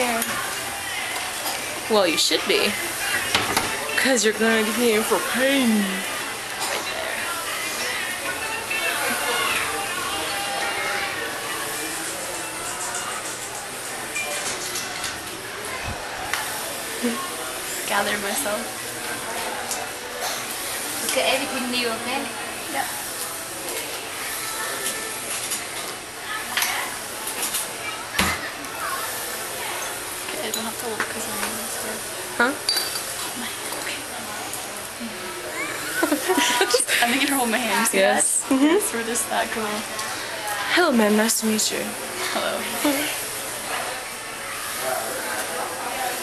scared. Well, you should be. Because you're going to be in for pain. Gather myself. Look at everything new, okay? Yeah. Okay, I don't have to look because I'm in this door. Huh? I'm making her hold my hand. See Yes. that? Yes, we're just that cool. Hello, man. Nice to meet you. Hello.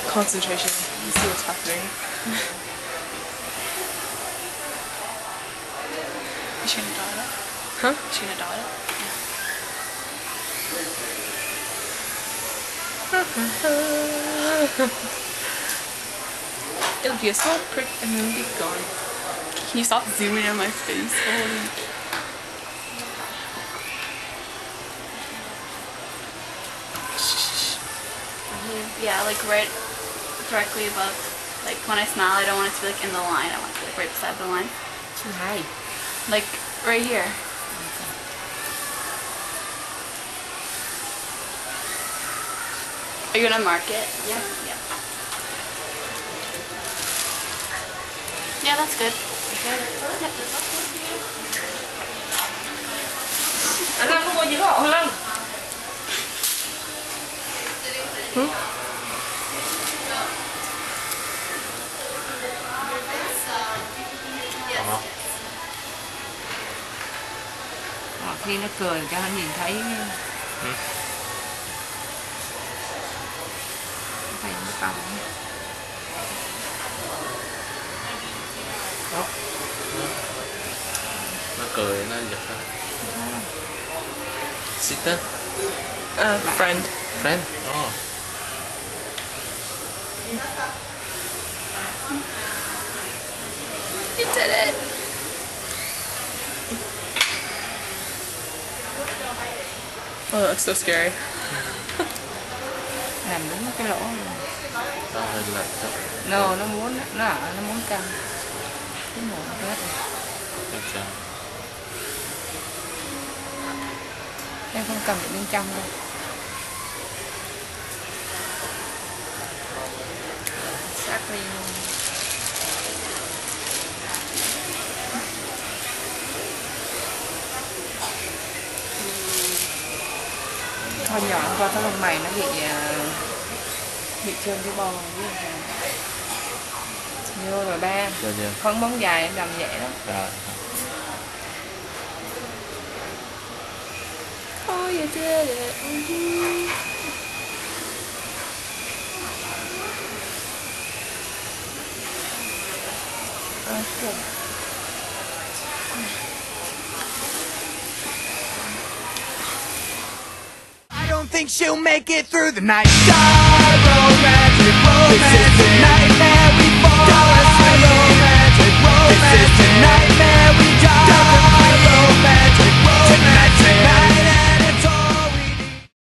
Concentration. You see what's happening. Is she gonna draw it? Huh? Is she gonna draw it? Mm-hmm. It'll be a small prick and then be gone. Can you stop zooming in my face? Holy. Yeah, like right directly above. Like when I smile, I don't want it to be like in the line. I want it to be like right beside the line. Hi. Like right here. Are you gonna mark it? Yeah. Yeah. Yeah, that's good. Anh Lâm có mua gì không? Anh Lâm. Ờ, khi nó cười cho nó nhìn thấy thấy nó nó cười nó giật ra sister Uh, friend. friend oh You did it. Oh, that looks so scary. làm đúng cái lỗ này. Tao hơi lạnh thật No, nó muốn nó nó muốn căng cái mồm nó hết rồi. thật sao em không cầm được bên trong đâu. Xác đi thôi nhỏ qua cái lông mày nó bị thị trường đi bò như rồi ba. Dạ, dạ. Phân bóng dài em làm nhẹ lắm. À. thôi vậy chưa vậy Okay. think she'll make it through the night. Die, romantic romantic This is the nightmare we fall. Die, romantic romantic.